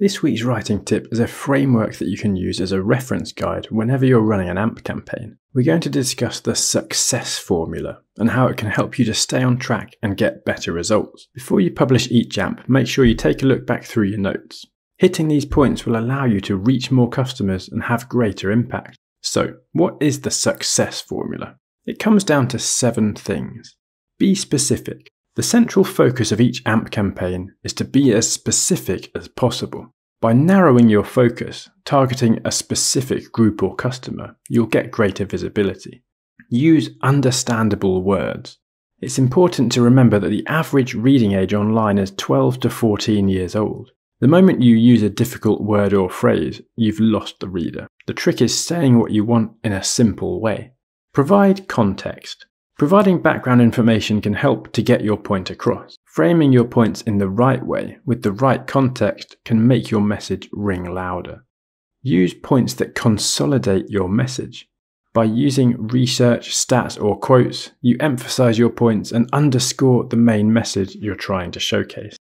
This week's writing tip is a framework that you can use as a reference guide whenever you're running an AMP campaign. We're going to discuss the success formula and how it can help you to stay on track and get better results. Before you publish each AMP, make sure you take a look back through your notes. Hitting these points will allow you to reach more customers and have greater impact. So, what is the success formula? It comes down to seven things. Be specific. The central focus of each AMP campaign is to be as specific as possible. By narrowing your focus, targeting a specific group or customer, you'll get greater visibility. Use understandable words. It's important to remember that the average reading age online is 12 to 14 years old. The moment you use a difficult word or phrase, you've lost the reader. The trick is saying what you want in a simple way. Provide context. Providing background information can help to get your point across. Framing your points in the right way with the right context can make your message ring louder. Use points that consolidate your message. By using research, stats, or quotes, you emphasize your points and underscore the main message you're trying to showcase.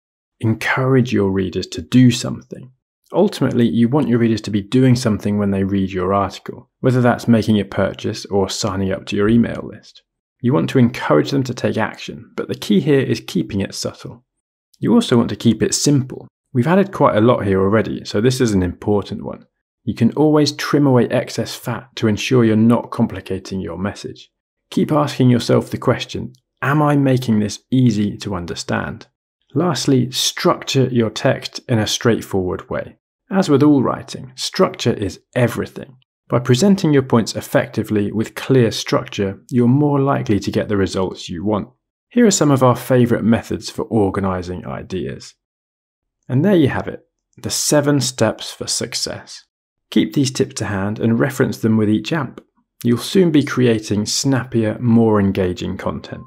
Encourage your readers to do something. Ultimately, you want your readers to be doing something when they read your article, whether that's making a purchase or signing up to your email list. You want to encourage them to take action, but the key here is keeping it subtle. You also want to keep it simple. We've added quite a lot here already, so this is an important one. You can always trim away excess fat to ensure you're not complicating your message. Keep asking yourself the question Am I making this easy to understand? Lastly, structure your text in a straightforward way. As with all writing, structure is everything. By presenting your points effectively with clear structure, you're more likely to get the results you want. Here are some of our favourite methods for organising ideas. And there you have it the seven steps for success. Keep these tips to hand and reference them with each AMP. You'll soon be creating snappier, more engaging content.